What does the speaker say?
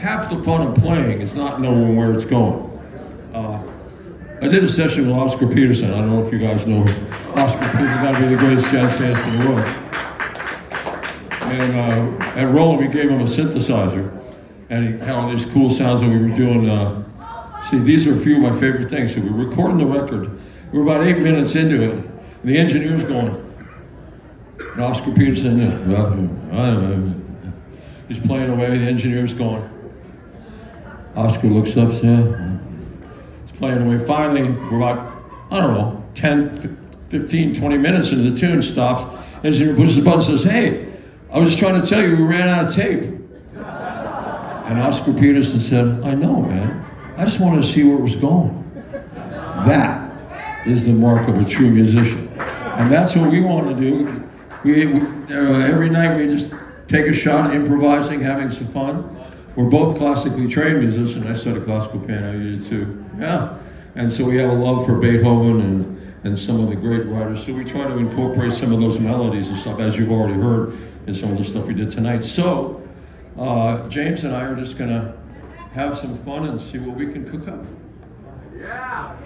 half the fun of playing is not knowing where it's going. Uh, I did a session with Oscar Peterson. I don't know if you guys know him. Oscar Peterson got to be the greatest jazz dancer in the world. And uh, at Roland, we gave him a synthesizer, and he had all these cool sounds, and we were doing. Uh, see, these are a few of my favorite things. So we were recording the record. We were about eight minutes into it, and the engineer's going. And Oscar Peterson, he's playing away. The engineer's going. Oscar looks up, says, he's playing away. Finally, we're about, I don't know, 10, 15, 20 minutes into the tune, stops. Engineer pushes the button and says, Hey, I was just trying to tell you we ran out of tape. And Oscar Peterson said, I know, man. I just wanted to see where it was going. That is the mark of a true musician. And that's what we want to do. We, we uh, every night we just take a shot, improvising, having some fun. We're both classically trained musicians. I studied classical piano, you did too. Yeah. And so we have a love for Beethoven and, and some of the great writers. So we try to incorporate some of those melodies and stuff, as you've already heard in some of the stuff we did tonight. So uh, James and I are just going to have some fun and see what we can cook up. Yeah.